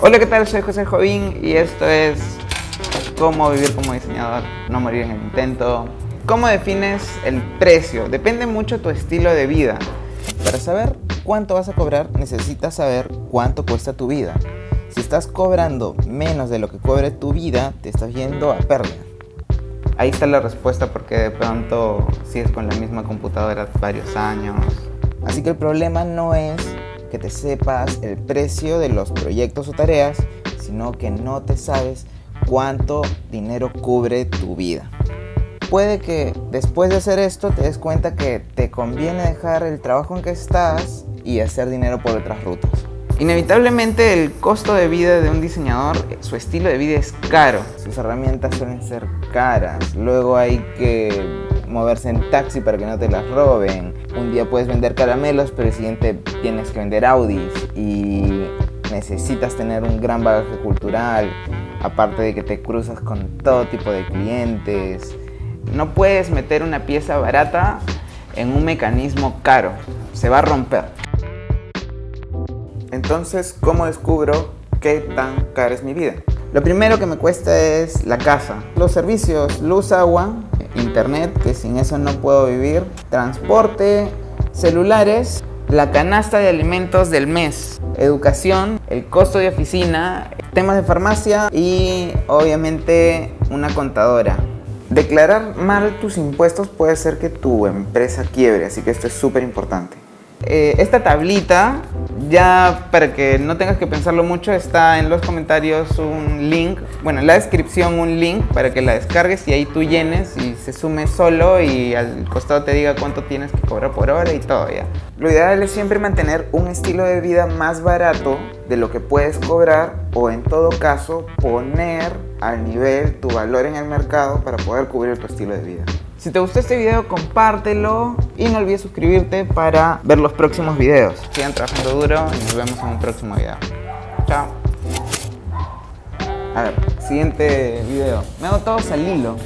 Hola, ¿qué tal? Soy José Jovín y esto es cómo vivir como diseñador, no morir en el intento. ¿Cómo defines el precio? Depende mucho tu estilo de vida. Para saber cuánto vas a cobrar, necesitas saber cuánto cuesta tu vida. Si estás cobrando menos de lo que cobre tu vida, te estás yendo a pérdida. Ahí está la respuesta porque de pronto sigues con la misma computadora varios años. Así que el problema no es que te sepas el precio de los proyectos o tareas, sino que no te sabes cuánto dinero cubre tu vida. Puede que después de hacer esto te des cuenta que te conviene dejar el trabajo en que estás y hacer dinero por otras rutas. Inevitablemente el costo de vida de un diseñador, su estilo de vida es caro. Sus herramientas suelen ser caras. Luego hay que moverse en taxi para que no te las roben. Un día puedes vender caramelos, pero el siguiente tienes que vender Audis y necesitas tener un gran bagaje cultural, aparte de que te cruzas con todo tipo de clientes. No puedes meter una pieza barata en un mecanismo caro, se va a romper. Entonces, ¿cómo descubro qué tan cara es mi vida? Lo primero que me cuesta es la casa. Los servicios, luz, agua, internet, que sin eso no puedo vivir, transporte, celulares, la canasta de alimentos del mes, educación, el costo de oficina, temas de farmacia y obviamente una contadora. Declarar mal tus impuestos puede hacer que tu empresa quiebre, así que esto es súper importante. Eh, esta tablita ya para que no tengas que pensarlo mucho, está en los comentarios un link, bueno, en la descripción un link para que la descargues y ahí tú llenes y se sume solo y al costado te diga cuánto tienes que cobrar por hora y todo ya. Lo ideal es siempre mantener un estilo de vida más barato de lo que puedes cobrar o en todo caso poner al nivel tu valor en el mercado para poder cubrir tu estilo de vida. Si te gustó este video, compártelo y no olvides suscribirte para ver los próximos videos. Sigan trabajando duro y nos vemos en un próximo video. Chao. A ver, siguiente video. Me hago todos al hilo.